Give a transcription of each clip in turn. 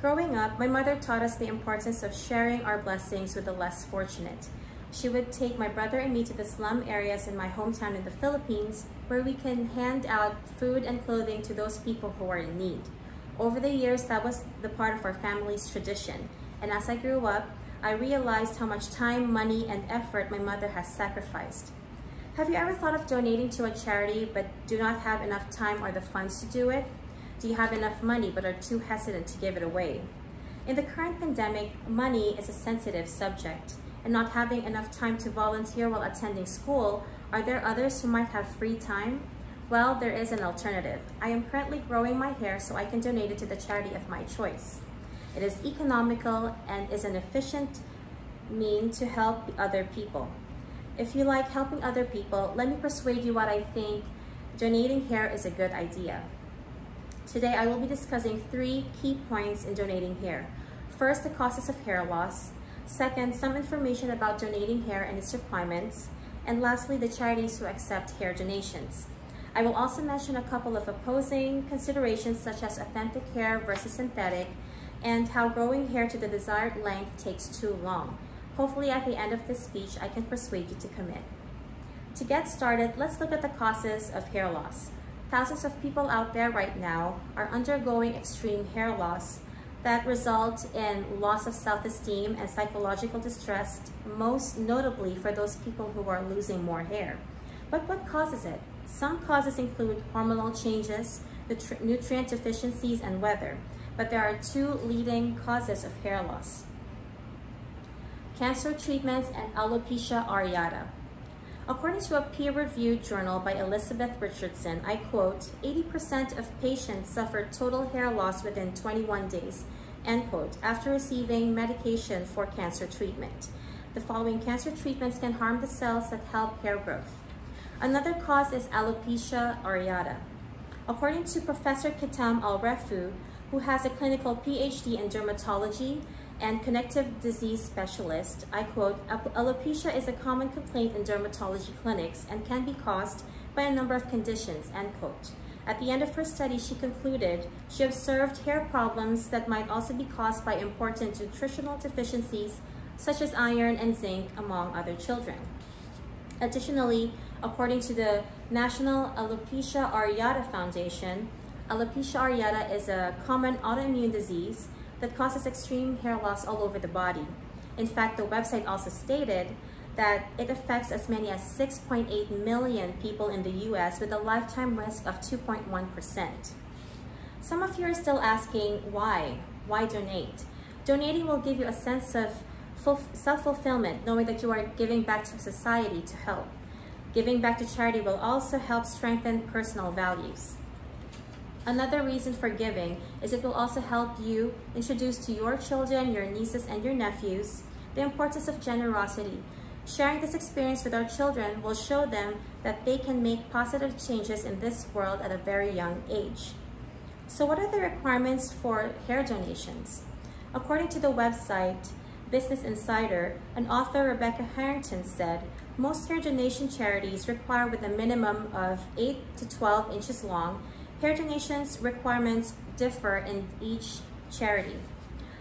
Growing up, my mother taught us the importance of sharing our blessings with the less fortunate. She would take my brother and me to the slum areas in my hometown in the Philippines where we can hand out food and clothing to those people who are in need. Over the years, that was the part of our family's tradition. And as I grew up, I realized how much time, money, and effort my mother has sacrificed. Have you ever thought of donating to a charity but do not have enough time or the funds to do it? Do you have enough money but are too hesitant to give it away? In the current pandemic, money is a sensitive subject and not having enough time to volunteer while attending school, are there others who might have free time? Well, there is an alternative. I am currently growing my hair so I can donate it to the charity of my choice. It is economical and is an efficient mean to help other people. If you like helping other people, let me persuade you what I think donating hair is a good idea. Today, I will be discussing three key points in donating hair. First, the causes of hair loss. Second, some information about donating hair and its requirements. And lastly, the charities who accept hair donations. I will also mention a couple of opposing considerations such as authentic hair versus synthetic and how growing hair to the desired length takes too long. Hopefully at the end of this speech, I can persuade you to commit. To get started, let's look at the causes of hair loss. Thousands of people out there right now are undergoing extreme hair loss that result in loss of self-esteem and psychological distress, most notably for those people who are losing more hair. But what causes it? Some causes include hormonal changes, nutrient deficiencies, and weather, but there are two leading causes of hair loss. Cancer treatments and alopecia areata. According to a peer-reviewed journal by Elizabeth Richardson, I quote, 80% of patients suffered total hair loss within 21 days, end quote, after receiving medication for cancer treatment. The following cancer treatments can harm the cells that help hair growth. Another cause is alopecia areata. According to Professor Khitam Al-Refu, who has a clinical PhD in dermatology and connective disease specialist, I quote, alopecia is a common complaint in dermatology clinics and can be caused by a number of conditions, end quote. At the end of her study, she concluded she observed hair problems that might also be caused by important nutritional deficiencies such as iron and zinc among other children. Additionally, according to the National Alopecia Areata Foundation, alopecia areata is a common autoimmune disease that causes extreme hair loss all over the body. In fact, the website also stated that it affects as many as 6.8 million people in the US with a lifetime risk of 2.1%. Some of you are still asking why? Why donate? Donating will give you a sense of self-fulfillment, knowing that you are giving back to society to help. Giving back to charity will also help strengthen personal values. Another reason for giving is it will also help you introduce to your children, your nieces, and your nephews the importance of generosity. Sharing this experience with our children will show them that they can make positive changes in this world at a very young age. So what are the requirements for hair donations? According to the website Business Insider, an author, Rebecca Harrington, said, most hair donation charities require with a minimum of 8 to 12 inches long Hair donations requirements differ in each charity.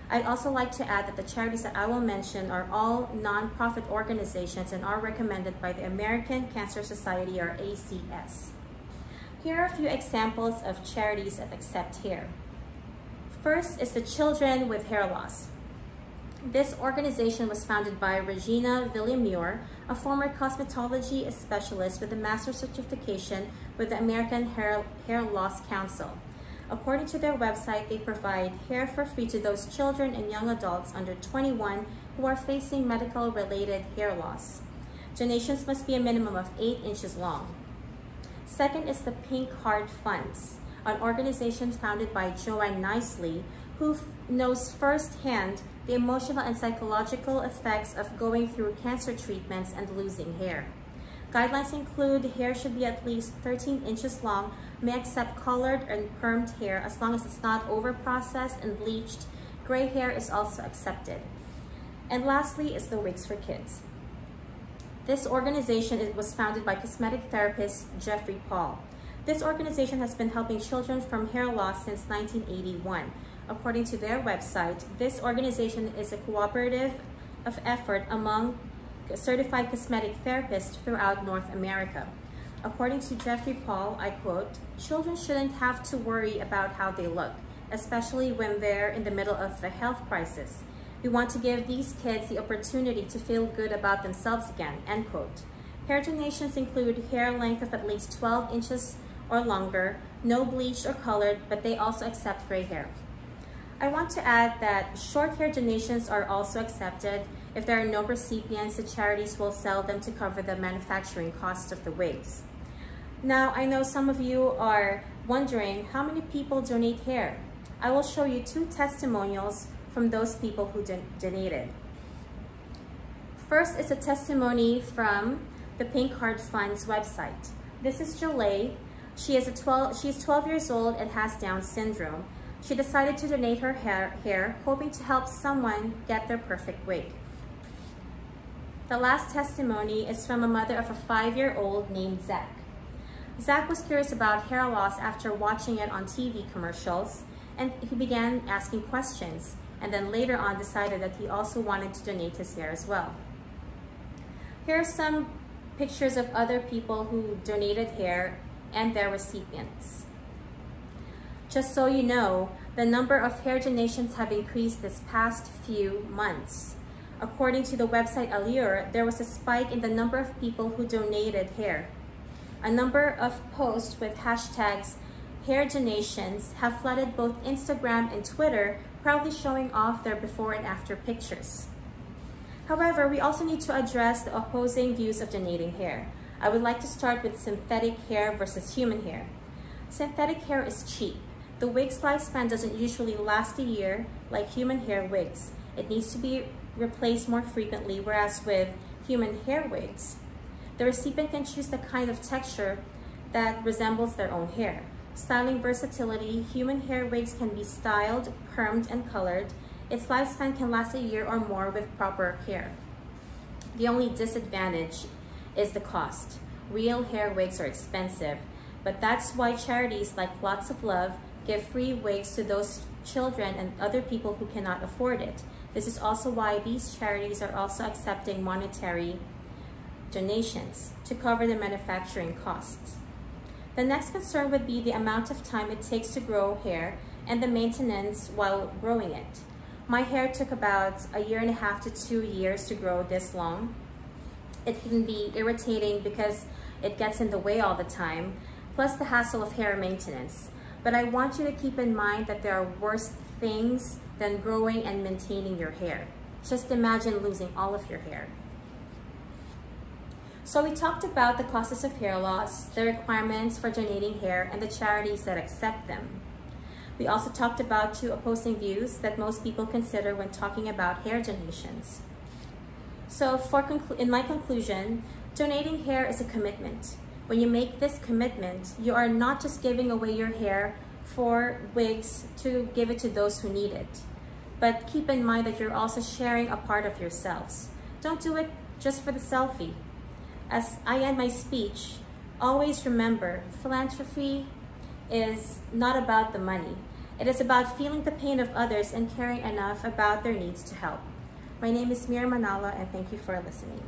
I'd also like to add that the charities that I will mention are all non-profit organizations and are recommended by the American Cancer Society or ACS. Here are a few examples of charities that accept hair. First is the Children with Hair Loss. This organization was founded by Regina Villamure, a former cosmetology specialist with a master's certification with the American Hair, Hair Loss Council. According to their website, they provide hair for free to those children and young adults under 21 who are facing medical-related hair loss. Donations must be a minimum of 8 inches long. Second is the Pink Heart Funds, an organization founded by Joanne Nicely, who knows firsthand the emotional and psychological effects of going through cancer treatments and losing hair. Guidelines include hair should be at least 13 inches long, may accept colored and permed hair as long as it's not over-processed and bleached. Gray hair is also accepted. And lastly is the Wigs for Kids. This organization was founded by cosmetic therapist Jeffrey Paul. This organization has been helping children from hair loss since 1981. According to their website, this organization is a cooperative of effort among certified cosmetic therapists throughout North America. According to Jeffrey Paul, I quote, children shouldn't have to worry about how they look, especially when they're in the middle of a health crisis. We want to give these kids the opportunity to feel good about themselves again, end quote. Hair donations include hair length of at least 12 inches or longer, no bleached or colored, but they also accept gray hair. I want to add that short hair donations are also accepted. If there are no recipients, the charities will sell them to cover the manufacturing cost of the wigs. Now, I know some of you are wondering how many people donate hair. I will show you two testimonials from those people who don donated. First is a testimony from the Pink Heart Fund's website. This is Jalay. She is a 12, she's 12 years old and has Down syndrome. She decided to donate her hair, hair, hoping to help someone get their perfect wig. The last testimony is from a mother of a five-year-old named Zach. Zach was curious about hair loss after watching it on TV commercials, and he began asking questions, and then later on decided that he also wanted to donate his hair as well. Here are some pictures of other people who donated hair and their recipients. Just so you know, the number of hair donations have increased this past few months. According to the website Allure, there was a spike in the number of people who donated hair. A number of posts with hashtags hair donations have flooded both Instagram and Twitter, proudly showing off their before and after pictures. However, we also need to address the opposing views of donating hair. I would like to start with synthetic hair versus human hair. Synthetic hair is cheap. The wig's lifespan doesn't usually last a year like human hair wigs. It needs to be replaced more frequently, whereas with human hair wigs, the recipient can choose the kind of texture that resembles their own hair. Styling versatility, human hair wigs can be styled, permed, and colored. Its lifespan can last a year or more with proper care. The only disadvantage is the cost. Real hair wigs are expensive, but that's why charities like Locks of Love give free wigs to those children and other people who cannot afford it. This is also why these charities are also accepting monetary donations to cover the manufacturing costs. The next concern would be the amount of time it takes to grow hair and the maintenance while growing it. My hair took about a year and a half to two years to grow this long. It can be irritating because it gets in the way all the time, plus the hassle of hair maintenance. But I want you to keep in mind that there are worse things than growing and maintaining your hair. Just imagine losing all of your hair. So we talked about the causes of hair loss, the requirements for donating hair, and the charities that accept them. We also talked about two opposing views that most people consider when talking about hair donations. So for in my conclusion, donating hair is a commitment. When you make this commitment, you are not just giving away your hair for wigs to give it to those who need it. But keep in mind that you're also sharing a part of yourselves. Don't do it just for the selfie. As I end my speech, always remember philanthropy is not about the money. It is about feeling the pain of others and caring enough about their needs to help. My name is Mira Manala and thank you for listening.